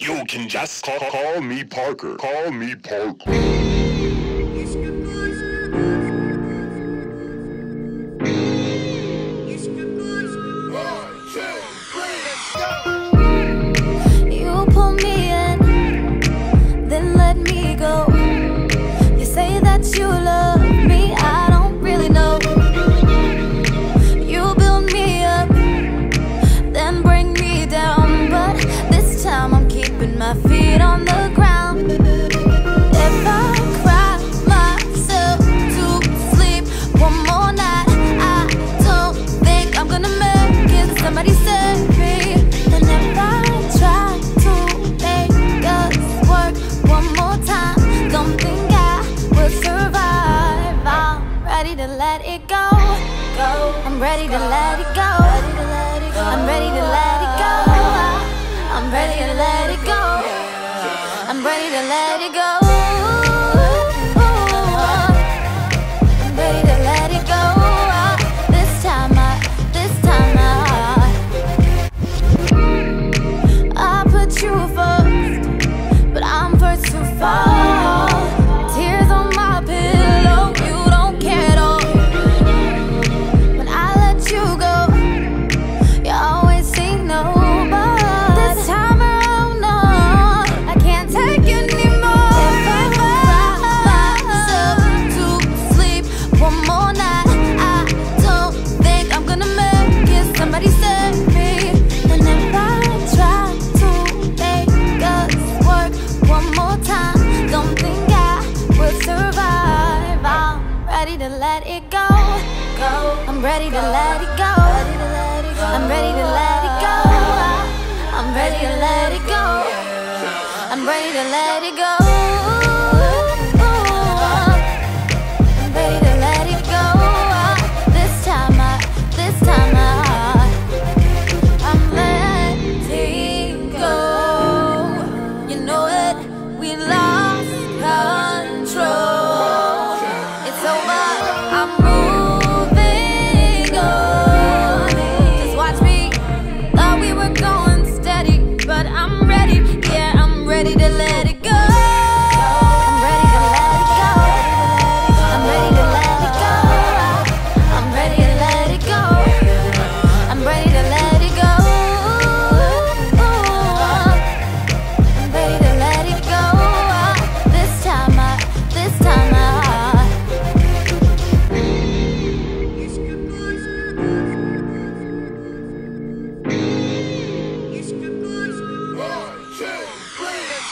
You can just call, call me Parker. Call me Parker. I'm ready to let it go. I'm ready to let it go. I'm ready to let it go. I'm ready to let it go. let it go. go. I'm ready to let it go. I'm ready to let it go. I'm ready to let it go. I'm ready to let it go.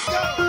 go.